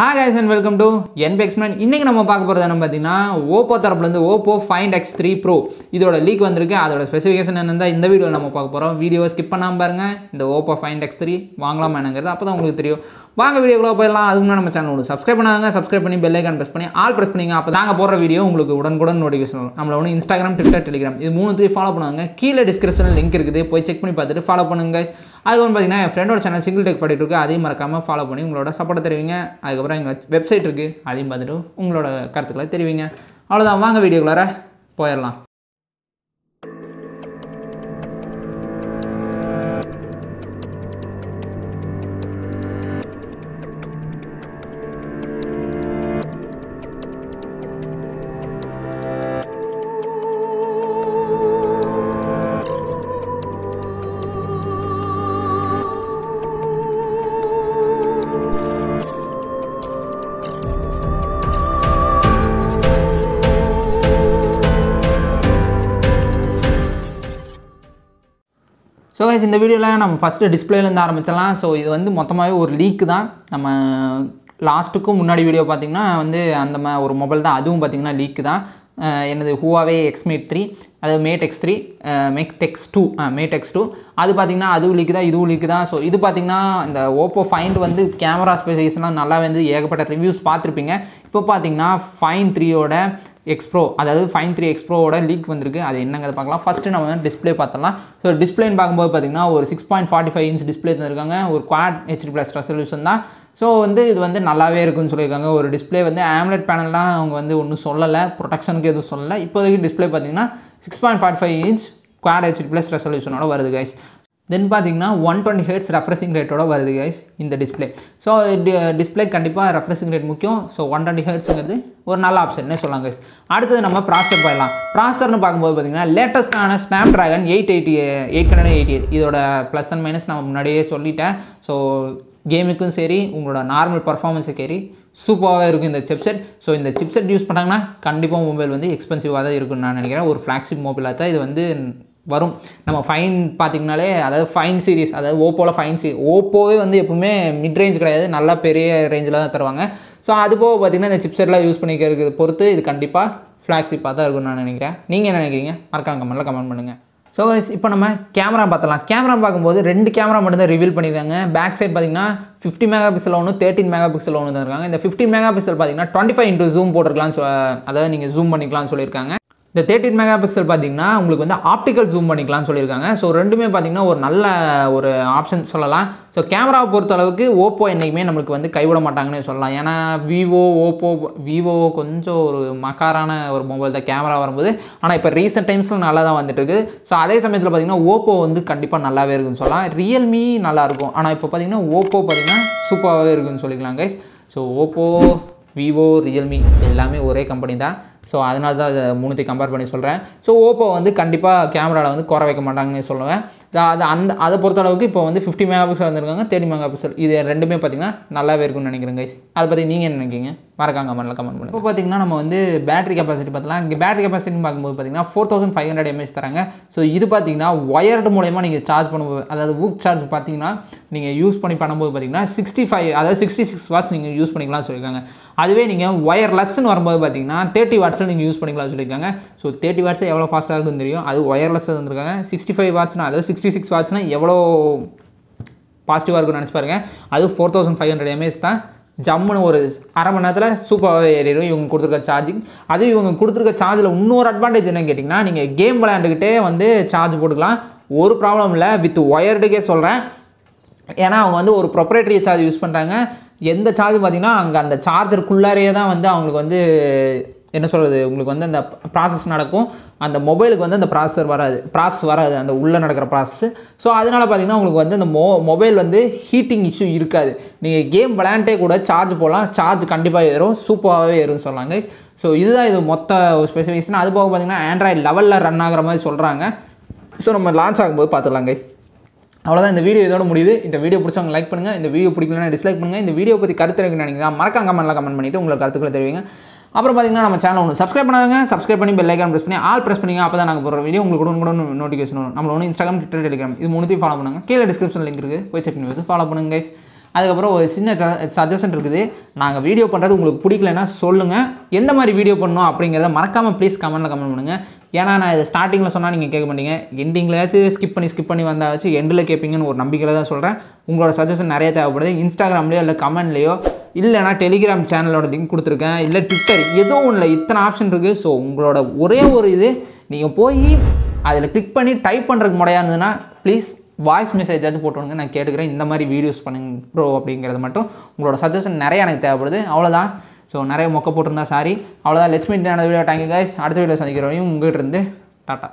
ஹா guys and welcome to என்பெக்ஸ்மென் இன்றைக்கி நம்ம பார்க்க போகிறது என்ன பார்த்தீங்கன்னா ஓப்போ தரப்புலேருந்து Oppo find X three pro இதோட லீக் வந்திருக்கு. அதோட ஸ்பெசிஃபிகேஷன் என்னென்னா இந்த வீடியோ நம்ம பார்க்க போகிறோம் வீடியோவை ஸ்கிப் பண்ணாமல் பாருங்கள் இந்த ஓப்போ ஃபைண்ட் எக்ஸ் த்ரீ வாங்கலாமா என்னங்கிறது அப்போ தான் உங்களுக்கு தெரியும். வாங்க வீடியோக்குள்ளே போயிடலாம். அதுக்கு முன்னாடி நம்ம சேனல் சப்ஸ்கிரைப் பண்ணாங்க சப்ஸ்கிரைப் பண்ணி பெல் ஐக்கான் ப்ரெஸ் பண்ணி ஆல் ப்ரெஸ் பண்ணிங்க அப்போ நாங்கள் போடுற வீடியோ உங்களுக்கு உடனுக்குடன் நோட்டிஃபிகேஷன் வரும். ஒன்று இன்ஸ்டாகிராம் ட்விட்டர் டெலிகிராம் இது மூணு த்ரீ ஃபாலோ பண்ணுவாங்க. கீழே டிஸ்கிரிப்ஷனில் லிங்க் இருக்குது. போய் செக் பண்ணி பார்த்துட்டு ஃபாலோ பண்ணுங்க. அதுக்கு வந்து பார்த்தீங்கன்னா என் ஃப்ரெண்டோட சேனல் சிங்கிள் டெக் ஃபார்ட்டி இருக்குது அதையும் மறக்காமல் ஃபாலோ பண்ணி உங்களோட சப்போர்ட் தெரிவிங்க. அதுக்கப்புறம் எங்கள் வெப்சைட் இருக்குது அதையும் பார்த்துட்டு உங்களோட கருத்துக்களை தெரிவிங்க. அவ்வளோதான் வாங்க வீடியோக்குள்ளார போயிடலாம். ஸோ கைஸ் இந்த வீடியோவில் நம்ம ஃபஸ்ட்டு டிஸ்பிளேலேருந்து ஆரம்பிச்சிடலாம். ஸோ இது வந்து மொத்தமாகவே ஒரு லீக்கு தான். நம்ம லாஸ்ட்டுக்கும் முன்னாடி வீடியோ பார்த்திங்கன்னா வந்து அந்த மாதிரி ஒரு மொபைல் தான். அதுவும் பார்த்தீங்கன்னா லீக்கு தான். எனது ஹூவாவே எக்ஸ்மேட் த்ரீ அதாவது மேடெக்ஸ் த்ரீ மேக் டெக்ஸ் டூ மேடெக்ஸ் டூ அது பார்த்தீங்கன்னா அதுவும் லீக்கு தான் இதுவும் லீக்கு தான் ஸோ இது பார்த்தீங்கன்னா இந்த ஓப்போ ஃபைண்ட் வந்து கேமரா ஸ்பெசிஃபிகேஷன்லாம் நல்லா வந்து ஏகப்பட்ட ரிவ்யூஸ் பார்த்துருப்பீங்க. இப்போ பார்த்தீங்கன்னா ஃபைன் த்ரீயோட எக்ஸ்ப்ரோ அதாவது ஃபைன் த்ரீ எக்ஸ்ப்ரோவோட லீக் வந்திருக்கு. அது என்னங்கிறத பார்க்கலாம். ஃபஸ்ட்டு நம்ம வந்து டிஸ்ப்ளே பார்த்தலாம் ஸோ டிஸ்பிளேன்னு பார்க்கும்போது பார்த்தீங்கன்னா ஒரு six point forty five inch display தந்திருக்காங்க. ஒரு குவாட் ஹெச்டி ப்ளஸ் ரெசல்யூஷன் தான். ஸோ வந்து இது வந்து நல்லாவே இருக்குன்னு சொல்லியிருக்காங்க. ஒரு டிஸ்பிளே வந்து ஆம்லெட் பேனல்லாம் அவங்க வந்து ஒன்றும் சொல்லலை. ப்ரொடெக்ஷனுக்கு எதுவும் சொல்லலை. இப்போதைக்கு டிஸ்பிளே பார்த்தீங்கன்னா six point forty five inch quad HD plus ரெசல்யூஷனோட வருது கைஸ் தென் பார்த்தீங்கன்னா ஒன் டுவெண்ட்டி ஹெட்ஸ் ரெஃப்ரெஷிங் ரேட்டோட வருது கைஸ் இந்த டிஸ்பிளே ஸோ டிஸ்பிளே கண்டிப்பாக ரெஃப்ரெஷிங் ரேட் முக்கியம். ஸோ ஒன் டுவெண்ட்டி ஹெட்ஸுங்கிறது ஒரு நல்ல ஆப்ஷன்னே சொல்லலாம் கைஸ் அடுத்தது நம்ம ப்ராசர் போயிடலாம். ப்ராசர்னு பார்க்கும்போது பார்த்தீங்கன்னா லேட்டஸ்ட்டான Snapdragon eight eighty eight hundred eighty eight இதோட ப்ளஸ் அண்ட் மைனஸ் நான் முன்னாடியே சொல்லிட்டேன். ஸோ கேமுக்கும் சரி உங்களோட நார்மல் பர்ஃபார்மன்ஸுக்கு சரி சூப்பராகவே இருக்கும் இந்த சிப்செட் ஸோ இந்த சிப்செட் யூஸ் பண்ணாங்கன்னா கண்டிப்பாக மொபைல் வந்து எக்ஸ்பென்சிவாக தான் இருக்குன்னு நான் நினைக்கிறேன். ஒரு ஃப்ளாக்ஷிப் மொபைலாக தான் இது வந்து வரும். நம்ம ஃபைன் பார்த்திங்கனாலே அதாவது ஃபைன் சீரிஸ் அதாவது ஓப்போவில் ஃபைன் சீ ஓப்போவே வந்து எப்பவுமே மிட் ரேஞ்ச் கிடையாது. நல்லா பெரிய ரேஞ்சில் தான் தருவாங்க. ஸோ அது போக பார்த்திங்கன்னா இந்த சிப்செட்லாம் யூஸ் பண்ணிக்கிறது பொறுத்து இது கண்டிப்பாக ஃப்ளாக்ஷிப்பாக தான் இருக்கும்னு நான் நினைக்கிறேன். நீங்கள் என்ன நினைக்கிறீங்க? மறக்காம கமெண்ட்டில் கமெண்ட் பண்ணுங்கள் ஸோ இப்போ நம்ம கேமரா பார்த்தலாம் கேமரா பார்க்கும்போது ரெண்டு கேமரா மட்டும் தான் ரிவீல் பண்ணியிருக்காங்க. பேக் சைட் பார்த்தீங்கன்னா ஃபிஃப்டி மெகா பிக்சல் ஒன்று தேர்ட்டின் மெகா பிக்சல் ஒன்று தான் இருக்காங்க. இந்த ஃபிஃப்டி மெகா பிக்சல் பார்த்தீங்கன்னா டுவெண்ட்டி ஃபைவ் இன்ட்டு ஜூம் போட்டிருக்கலாம் சொ- அதாவது நீங்கள் ஜூம் பண்ணிக்கலாம்னு சொல்லியிருக்காங்க. இந்த தேர்ட்டின் மெகா பிக்சல் பார்த்தீங்கன்னா உங்களுக்கு வந்து ஆப்டிக்கல் ஜூம் பண்ணிக்கலாம்னு சொல்லியிருக்காங்க. ஸோ ரெண்டுமே பார்த்தீங்கன்னா ஒரு நல்ல ஒரு ஆப்ஷன் சொல்லலாம். ஸோ கேமராவை பொறுத்த அளவுக்கு ஓப்போ என்றைக்குமே நம்மளுக்கு வந்து கைவிட மாட்டாங்கன்னு சொல்லலாம். ஏன்னா விவோ ஓப்போ விவோ கொஞ்சம் ஒரு மக்காரான ஒரு மொபைல் தான் கேமரா வரும்போது. ஆனால் இப்போ ரீசெண்ட் டைம்ஸில் நல்லா தான் வந்துட்டுருக்கு. ஸோ அதே சமயத்தில் பார்த்தீங்கன்னா ஓப்போ வந்து கண்டிப்பாக நல்லாவே இருக்குன்னு சொல்லலாம். ரியல்மி நல்லாயிருக்கும் ஆனால் இப்போ பார்த்தீங்கன்னா ஓப்போ பார்த்தீங்கன்னா சூப்பராகவே இருக்குன்னு சொல்லிக்கலாம் guys so Oppo Vivo Realme எல்லாமே ஒரே கம்பெனி தான். ஸோ அதனால தான் அதை மூணுத்தையும் கம்பேர் பண்ணி சொல்கிறேன் ஸோ ஓப்போ வந்து கண்டிப்பாக கேமராவில் வந்து குறை வைக்க மாட்டாங்கன்னு சொல்லுவேன். அது அந்த அதை பொறுத்த அளவுக்கு இப்போ வந்து ஃபிஃப்டி மெகா பிக்சல் வந்திருக்காங்க தேர்ட்டி மெகா பிக்சல் இது ரெண்டுமே பார்த்தீங்கன்னா நல்லாவே இருக்கும்னு நினைக்கிறேன் கைஸ் அதை பற்றி நீங்கள் என்ன நினைக்கிறீங்க? மறக்காங்க கமெண்ட்டில் கமெண்ட் பண்ணுங்க. இப்போ பார்த்தீங்கன்னா நம்ம வந்து பேட்டரி கெப்பாசிட்டி பார்த்தலாம் இங்கே பேட்டரி கெப்பாசிட்டி பார்க்கும்போது பார்த்தீங்கன்னா four thousand five hundred mAh தராங்க. ஸோ இது பார்த்தீங்கன்னா ஒயர்டு மூலயமா நீங்கள் சார்ஜ் பண்ணும்போது அதாவது ஊக் சார்ஜ் பார்த்தீங்கன்னா நீங்கள் யூஸ் பண்ணி பண்ணும்போது பார்த்தீங்கன்னா சிக்ஸ்டி ஃபைவ் அதாவது சிக்ஸ்டி சிக்ஸ் வாட்ஸ் நீங்கள் யூஸ் பண்ணிக்கலாம்னு சொல்லியிருக்காங்க. அதுவே நீங்கள் ஒயர்லெஸ்ன்னு வரும்போது பார்த்தீங்கன்னா தேர்ட்டி வாட்ஸில் நீங்கள் யூஸ் பண்ணிக்கலாம்னு சொல்லியிருக்காங்க. ஸோ தேர்ட்டி வாட்ஸ் எவ்வளோ ஃபாஸ்ட்டாக இருக்குன்னு தெரியும். அது ஒயர்லெஸ் வந்திருக்காங்க சிக்ஸ்டி ஃபைவ் வாட்ஸ்னால் அதாவது சிக்ஸ்டி சிக்ஸ் வாட்ஸ்னால் எவ்வளோ பாசிட்டிவாக இருக்கும்னு நினச்சி பாருங்க. அது four thousand five hundred mAh தான். ஜம்முன்னு ஒரு அரை மணி நேரத்தில் சூப்பராகவே ஏறிடும் இவங்க கொடுத்துருக்க சார்ஜிங் அதுவும் இவங்க கொடுத்துருக்க சார்ஜில் இன்னொரு அட்வான்டேஜ் என்னன்னு கேட்டிங்கன்னா நீங்கள் கேம் விளையாண்டுக்கிட்டே வந்து சார்ஜ் போட்டுக்கலாம். ஒரு ப்ராப்ளம் இல்லை வித் ஒயர்டுக்கே சொல்கிறேன் ஏன்னா அவங்க வந்து ஒரு ப்ரொப்ரேட்டரி சார்ஜ் யூஸ் பண்ணுறாங்க எந்த சார்ஜ் பார்த்தீங்கன்னா அங்கே அந்த சார்ஜருக்குள்ளாரையே தான் வந்து அவங்களுக்கு வந்து என்ன சொல்கிறது உங்களுக்கு வந்து அந்த ப்ராசஸ் நடக்கும். அந்த மொபைலுக்கு வந்து அந்த ப்ராசஸர் வராது. ப்ராசஸ் வராது. அந்த உள்ளே நடக்கிற ப்ராசஸ் ஸோ அதனால் பார்த்தீங்கன்னா உங்களுக்கு வந்து அந்த மொ மொபைல் வந்து ஹீட்டிங் இஷ்யூ இருக்காது. நீங்கள் கேம் விளையாண்டே கூட சார்ஜ் போடலாம். சார்ஜ் கண்டிப்பாக ஏறும். சூப்பராகவே ஏறும்னு சொன்னாங்க ஸோ இதுதான் இது மொத்த ஸ்பெசிஃபிகேஷன் அது போக பார்த்தீங்கன்னா ஆண்ட்ராய்டு லெவலில் ரன் ஆகிற மாதிரி சொல்கிறாங்க ஸோ நம்ம லான்ச் ஆகும்போது பார்த்துக்கலாம் கைஸ் அவ்வளோதான் இந்த வீடியோ இதோட முடியுது. இந்த வீடியோ பிடிச்சவங்க லைக் பண்ணுங்கள் இந்த வீடியோ பிடிக்கலன்னா டிஸ்லைக் பண்ணுங்கள் இந்த வீடியோ பற்றி கருத்து எனக்கு நினைக்கிறீங்கன்னா மறக்காம கமெண்ட்லாம் கமெண்ட் பண்ணிவிட்டு உங்களுக்கு கருத்துக்களை தெரிவிங்க. அப்புறம் பார்த்தீங்கன்னா நம்ம சேனல் ஒன்று சப்ஸ்கிரைப் பண்ணாங்க சப்ஸ்கிரைப் பண்ணி பெல் ஐக்கான் ப்ரெஸ் பண்ணி ஆல் ப்ரெஸ் பண்ணிங்க அப்போ தான் நாங்கள் போகிற வீடியோ உங்களுக்கு கூட கூட நோட்டிஃபிகேஷன் வரும். நம்மளோட ஒன்று இன்ஸ்டாகிராம் ட்விட்டர் டெலிகிராம் இது மூணுத்தையும் ஃபாலோ பண்ணுங்க. கீழே டிஸ்கிரிப்ஷன் லிங்க் இருக்குது போய் செக் பண்ணி வச்சு ஃபாலோ பண்ணுங்க கைஸ் அதுக்கப்புறம் ஒரு சின்ன சஜஷன் இருக்குது. நாங்கள் வீடியோ பண்ணுறது உங்களுக்கு பிடிக்கலன்னா சொல்லுங்கள் எந்த மாதிரி வீடியோ பண்ணணும் அப்படிங்கிறத மறக்காமல் ப்ளீஸ் கமெண்ட்டில் கமெண்ட் பண்ணுங்கள் ஏன்னா நான் இதை ஸ்டார்டிங்கில் சொன்னால் நீங்கள் கேட்க மாட்டீங்க. எண்டிங்லையாச்சும் ஸ்கிப் பண்ணி ஸ்கிப் பண்ணி வந்தாச்சு எண்டில் கேட்பீங்கன்னு ஒரு நம்பிக்கையில் தான் சொல்கிறேன் உங்களோட சஜஷன் நிறைய தேவைப்படுது. இன்ஸ்டாகிராம்லேயோ இல்லை கமெண்ட்லேயோ இல்லைனா டெலிகிராம் சேனலோட லிங்க் கொடுத்துருக்கேன். இல்லை ட்விட்டர் ஏதோ ஒன்றில் இத்தனை ஆப்ஷன் இருக்குது ஸோ உங்களோட ஒரே ஒரு இது நீங்கள் போய் அதில் கிளிக் பண்ணி டைப் பண்ணுறதுக்கு முறையாக இருந்ததுன்னா ப்ளீஸ் வாய்ஸ் மெசேஜாச்சும் போட்டுவிடுங்க நான் கேட்டுக்கிறேன். இந்த மாதிரி வீடியோஸ் பண்ணுங்க ப்ரோ அப்படிங்கிறது மட்டும் உங்களோட சஜஷன் நிறைய எனக்கு தேவைப்படுது. அவ்வளோதான் ஸோ நிறைய மொக்க போட்டிருந்தா சாரி அவ்வளோதான் let's meet video thank guys அடுத்த வீடியோ சந்திக்கிறவரையும் உங்கள்கிட்ட இருந்து டாட்டா.